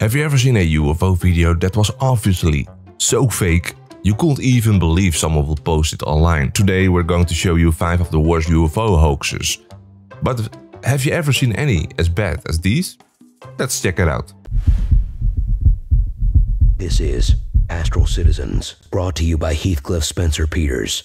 Have you ever seen a UFO video that was obviously so fake you couldn't even believe someone would post it online? Today we're going to show you 5 of the worst UFO hoaxes. But have you ever seen any as bad as these? Let's check it out. This is Astral Citizens, brought to you by Heathcliff Spencer Peters.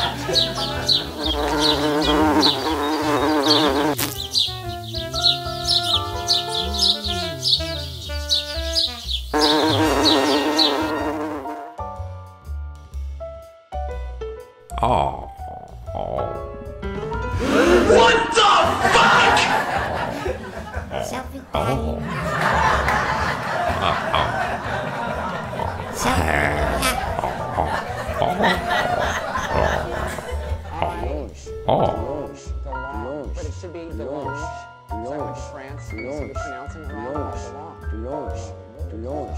But it should be Deloche. So in France, you should be pronouncing it wrong by the law.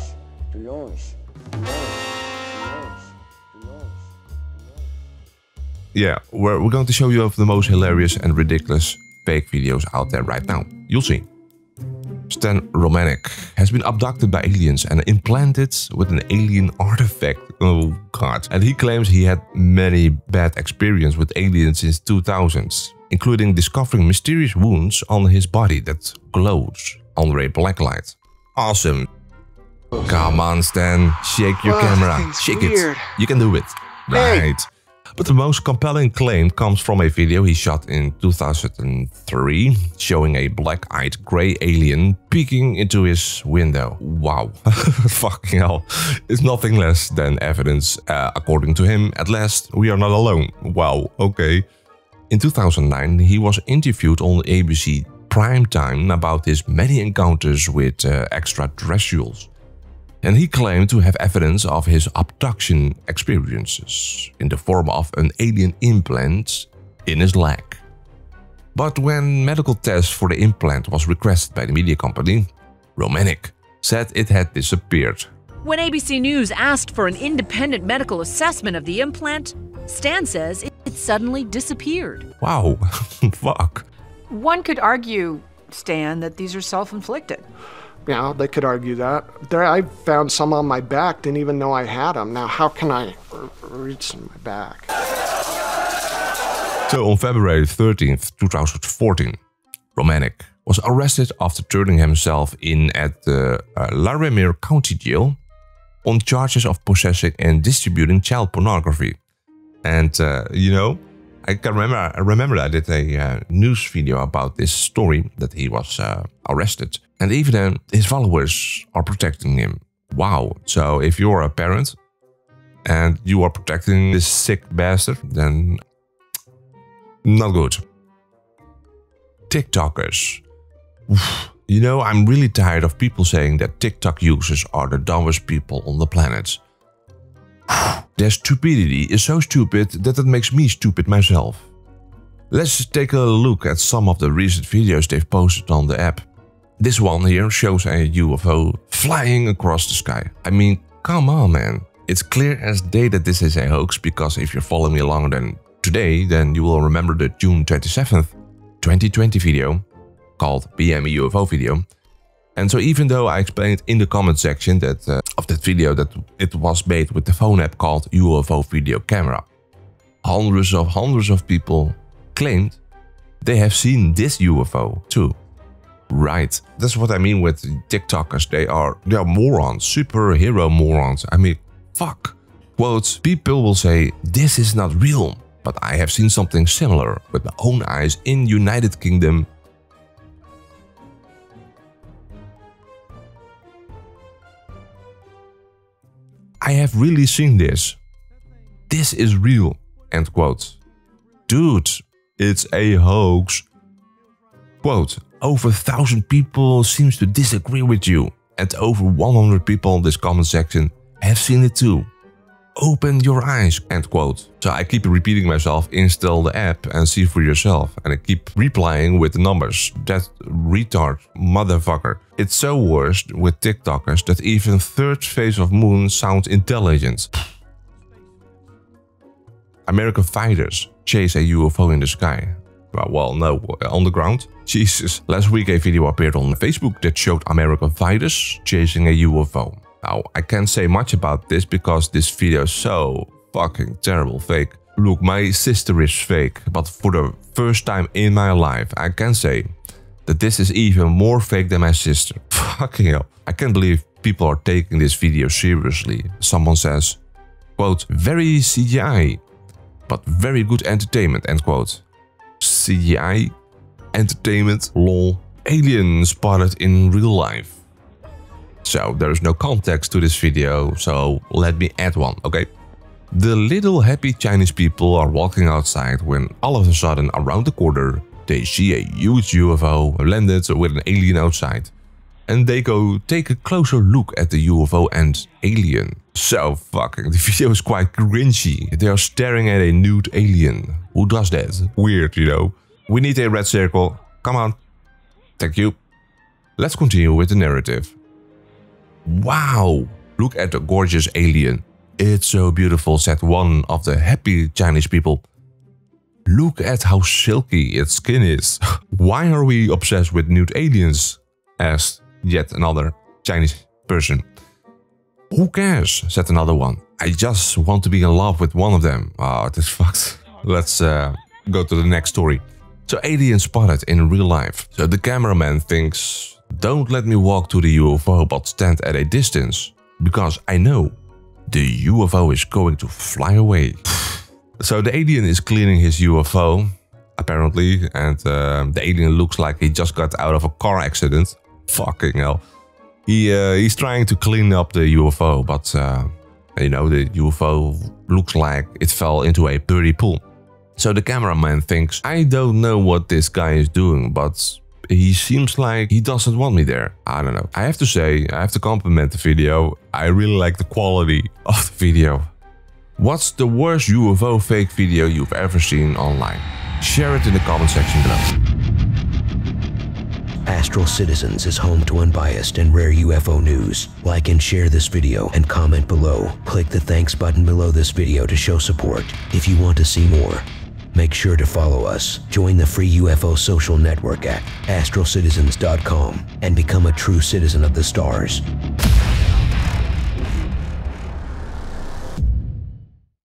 Yeah, we're, we're going to show you of the most hilarious and ridiculous fake videos out there right now. You'll see. Stan Romanek has been abducted by aliens and implanted with an alien artifact. Oh god. And he claims he had many bad experiences with aliens since 2000s, including discovering mysterious wounds on his body that glows under a black light. Awesome. Come on, Stan. Shake your Oh, camera. Shake weird. it. You can do it. Hey. Right. But the most compelling claim comes from a video he shot in 2003, showing a black-eyed grey alien peeking into his window. Wow. Fucking hell. It's nothing less than evidence. Uh, according to him, at last, we are not alone. Wow, okay. In 2009, he was interviewed on ABC Primetime about his many encounters with uh, extraterrestrials and he claimed to have evidence of his abduction experiences in the form of an alien implant in his leg. But when medical tests for the implant was requested by the media company, Romanek said it had disappeared. When ABC News asked for an independent medical assessment of the implant, Stan says suddenly disappeared. Wow, fuck. One could argue, Stan, that these are self inflicted. Yeah, they could argue that. There, I found some on my back, didn't even know I had them. Now, how can I reach in my back? So on February 13th, 2014, Romanek was arrested after turning himself in at the uh, Larimer County Jail on charges of possessing and distributing child pornography. And uh, you know, I can remember I remember I did a uh, news video about this story that he was uh, arrested, and even then his followers are protecting him. Wow! So if you're a parent and you are protecting this sick bastard, then not good. TikTokers. Oof. You know, I'm really tired of people saying that TikTok users are the dumbest people on the planet. Their stupidity is so stupid that it makes me stupid myself. Let's take a look at some of the recent videos they've posted on the app. This one here shows a UFO flying across the sky. I mean, come on man. It's clear as day that this is a hoax because if you're following me along then today, then you will remember the June 27th, 2020 video called PM UFO video. And so even though I explained in the comment section that uh, of that video that it was made with the phone app called UFO video camera, hundreds of hundreds of people claimed they have seen this UFO too. Right. That's what I mean with TikTokers. They are they are morons, superhero morons. I mean, fuck. Quotes, people will say, this is not real, but I have seen something similar with my own eyes in United Kingdom. I have really seen this. This is real. End quote. dude, it's a hoax. Quote, over a thousand people seems to disagree with you and over 100 people in this comment section have seen it too. Open your eyes, end quote. So I keep repeating myself, install the app and see for yourself. And I keep replying with numbers. That retard motherfucker. It's so worse with TikTokers that even third phase of moon sounds intelligent. American fighters chase a UFO in the sky. Well, no, on the ground. Jesus. Last week a video appeared on Facebook that showed American fighters chasing a UFO. Now, I can't say much about this because this video is so fucking terrible fake. Look, my sister is fake, but for the first time in my life, I can say that this is even more fake than my sister. Fucking hell. I can't believe people are taking this video seriously. Someone says, quote, very CGI, but very good entertainment, end quote. CGI, entertainment, lol, alien spotted in real life. So there is no context to this video, so let me add one, okay? The little happy Chinese people are walking outside when all of a sudden around the corner they see a huge UFO landed with an alien outside. And they go take a closer look at the UFO and alien. So fucking, the video is quite cringy. They are staring at a nude alien. Who does that? Weird, you know. We need a red circle. Come on. Thank you. Let's continue with the narrative. Wow, look at the gorgeous alien. It's so beautiful, said one of the happy Chinese people. Look at how silky its skin is. Why are we obsessed with nude aliens? asked yet another Chinese person. Who cares? said another one. I just want to be in love with one of them. Oh, this fucked. Let's uh, go to the next story. So alien spotted in real life. So the cameraman thinks don't let me walk to the UFO but stand at a distance, because I know the UFO is going to fly away. so the alien is cleaning his UFO, apparently, and uh, the alien looks like he just got out of a car accident. Fucking hell. He, uh, he's trying to clean up the UFO, but uh, you know, the UFO looks like it fell into a dirty pool. So the cameraman thinks, I don't know what this guy is doing, but he seems like he doesn't want me there. I don't know. I have to say, I have to compliment the video. I really like the quality of the video. What's the worst UFO fake video you've ever seen online? Share it in the comment section below. Astral Citizens is home to unbiased and rare UFO news. Like and share this video and comment below. Click the thanks button below this video to show support. If you want to see more, Make sure to follow us, join the free UFO social network at astralcitizens.com, and become a true citizen of the stars.